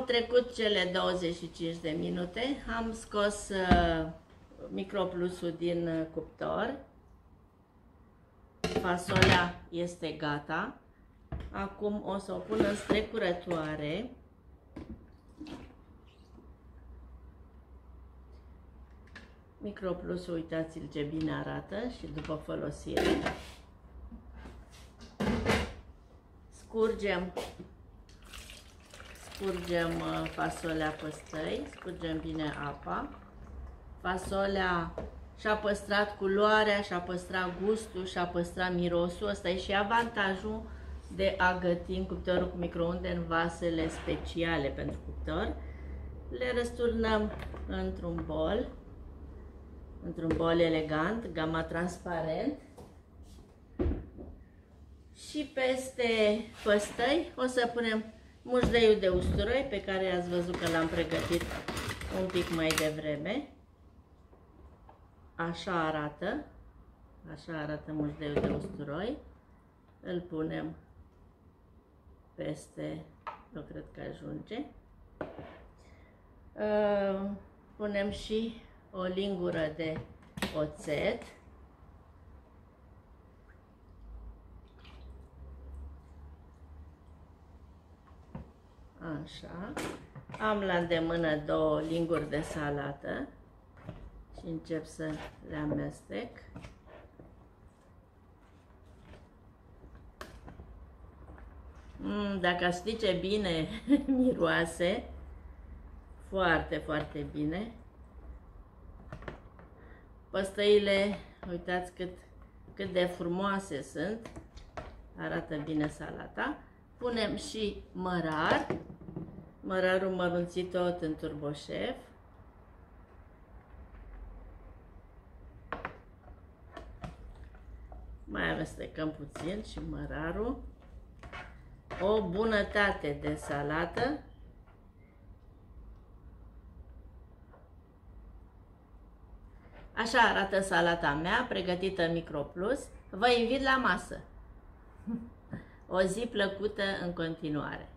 Au trecut cele 25 de minute, am scos uh, microplusul din uh, cuptor. Fasolea este gata. Acum o să o pun în strecurătoare. Microplusul, uitați-l ce bine arată și după folosire. Scurgem scurgem uh, fasolea păstăi, scurgem bine apa. Fasolea și-a păstrat culoarea, și-a păstrat gustul, și-a păstrat mirosul. Asta e și avantajul de a găti în cuptorul cu microunde în vasele speciale pentru cuptor. Le răsturnăm într-un bol, într-un bol elegant, gama transparent. Și peste păstăi o să punem mușdeiul de usturoi pe care ați văzut că l-am pregătit un pic mai devreme. Așa arată. Așa arată mușdeiul de usturoi. Îl punem peste, eu cred că ajunge. Uh, punem și o lingură de oțet. Așa. Am la îndemână două linguri de salată și încep să le amestec. Mm, dacă știi ce bine miroase, foarte, foarte bine. Păstăile, uitați cât, cât de frumoase sunt. Arată bine salata. Punem și mărar, mărarul mărunțit tot în turboșef. Mai amestecăm puțin și mărarul. O bunătate de salată. Așa arată salata mea, pregătită în Microplus. Vă invit la masă! O zi plăcută în continuare!